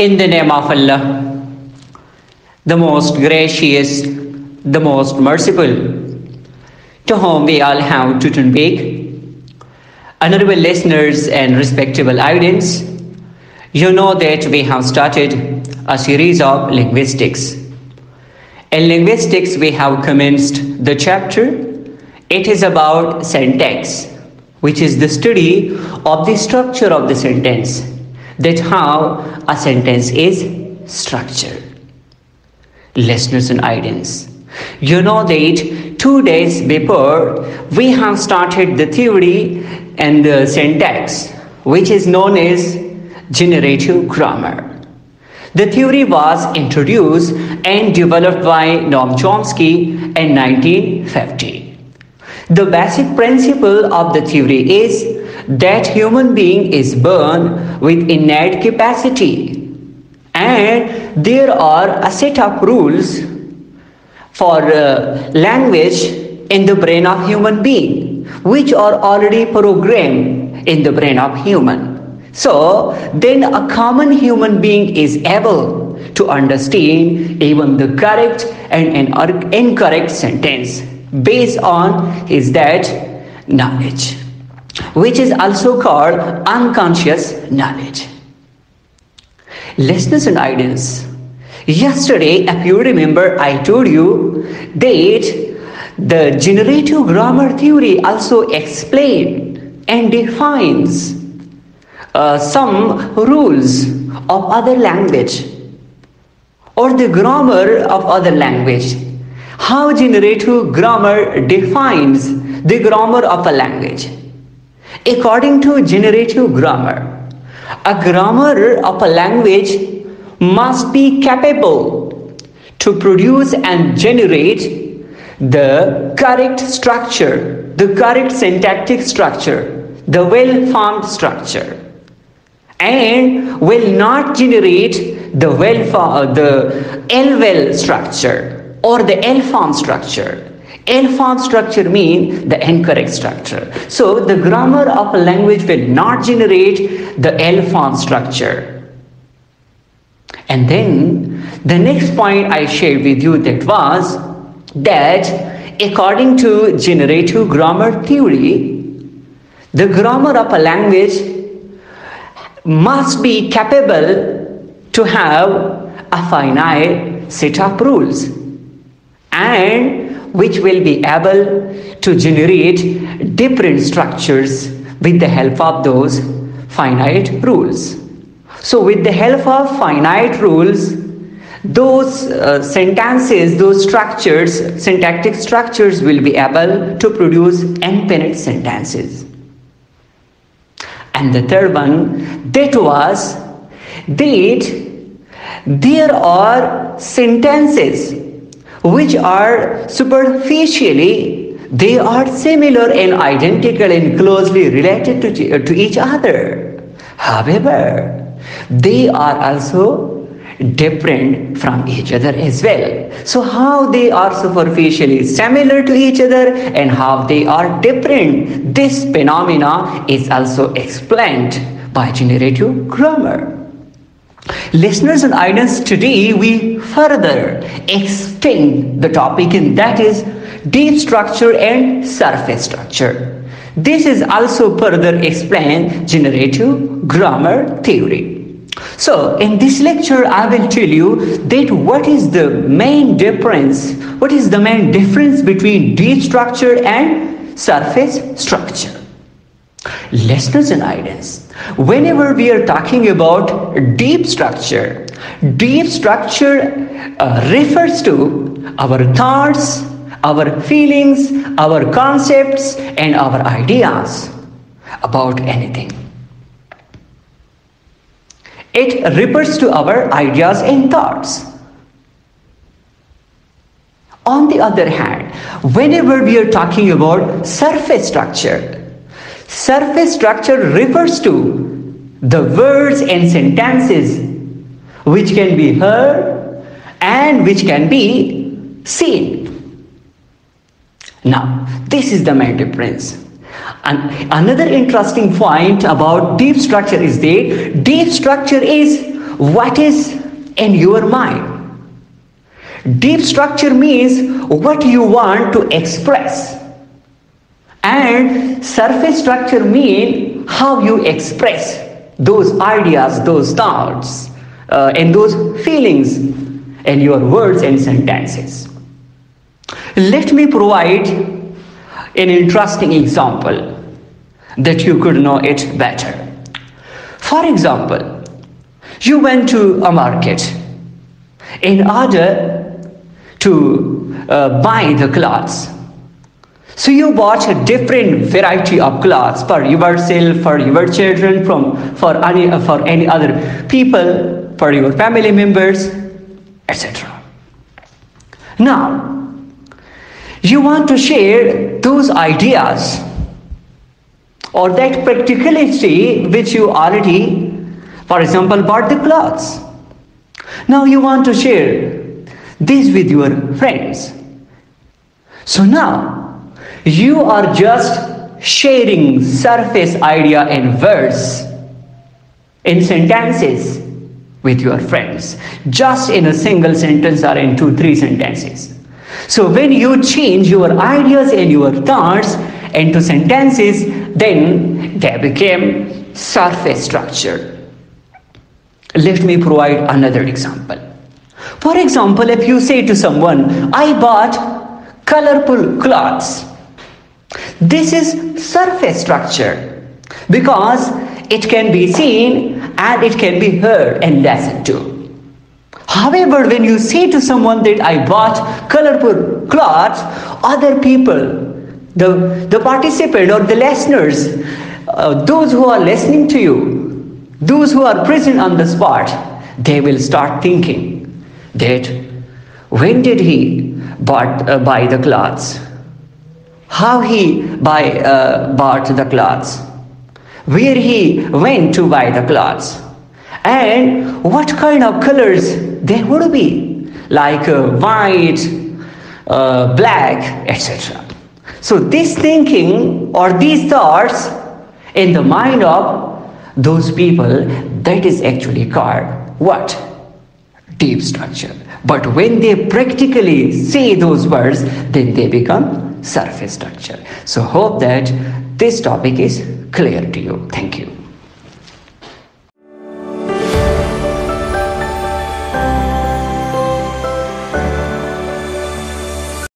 In the name of Allah, the most gracious, the most merciful, to whom we all have to turn back. Honorable listeners and respectable audience, you know that we have started a series of linguistics. In linguistics, we have commenced the chapter. It is about syntax, which is the study of the structure of the sentence, that how a sentence is structured. Listeners and audience, you know that two days before we have started the theory and the syntax, which is known as generative grammar. The theory was introduced and developed by Noam Chomsky in 1950. The basic principle of the theory is that human being is born with innate capacity. And there are a set of rules for uh, language in the brain of human being which are already programmed in the brain of human. So then a common human being is able to understand even the correct and an incorrect sentence based on his that knowledge which is also called unconscious knowledge listeners and audience yesterday if you remember i told you that the generative grammar theory also explains and defines uh, some rules of other language or the grammar of other language. How generative grammar defines the grammar of a language. According to generative grammar, a grammar of a language must be capable to produce and generate the correct structure, the correct syntactic structure, the well-formed structure and will not generate the well the L-well structure or the ill-form structure. L-form structure means the incorrect structure. So the grammar of a language will not generate the ill-form structure. And then the next point I shared with you that was that according to generative grammar theory, the grammar of a language must be capable to have a finite set of rules and which will be able to generate different structures with the help of those finite rules. So with the help of finite rules, those uh, sentences, those structures, syntactic structures will be able to produce infinite sentences. And the third one, that was that there are sentences which are superficially they are similar and identical and closely related to, to each other. However, they are also different from each other as well. So how they are superficially similar to each other and how they are different, this phenomena is also explained by generative grammar. Listeners and audience, today we further extend the topic and that is deep structure and surface structure. This is also further explained generative grammar theory. So in this lecture, I will tell you that what is the main difference, what is the main difference between deep structure and surface structure. And audience, whenever we are talking about deep structure, deep structure uh, refers to our thoughts, our feelings, our concepts, and our ideas about anything. It refers to our ideas and thoughts. On the other hand, whenever we are talking about surface structure, surface structure refers to the words and sentences which can be heard and which can be seen. Now, this is the main difference. And another interesting point about deep structure is that deep structure is what is in your mind. Deep structure means what you want to express. And surface structure means how you express those ideas, those thoughts, uh, and those feelings in your words and sentences. Let me provide an interesting example that you could know it better. For example, you went to a market in order to uh, buy the clothes. So you bought a different variety of clothes for yourself, for your children, from for any for any other people, for your family members, etc. Now, you want to share those ideas or that practicality which you already, for example, bought the clothes. Now you want to share this with your friends. So now you are just sharing surface idea in words, in sentences with your friends, just in a single sentence or in two, three sentences. So when you change your ideas and your thoughts into sentences, then they became surface structure. Let me provide another example. For example, if you say to someone, I bought colorful clothes, this is surface structure because it can be seen and it can be heard and listened to. However, when you say to someone that I bought colorful clothes, other people, the, the participant or the listeners, uh, those who are listening to you, those who are present on the spot, they will start thinking that when did he bought, uh, buy the clothes? How he buy, uh, bought the clothes? Where he went to buy the clothes? And what kind of colors they would be like uh, white, uh, black, etc. So this thinking or these thoughts in the mind of those people, that is actually called what? Deep structure. But when they practically say those words, then they become surface structure. So hope that this topic is clear to you. Thank you.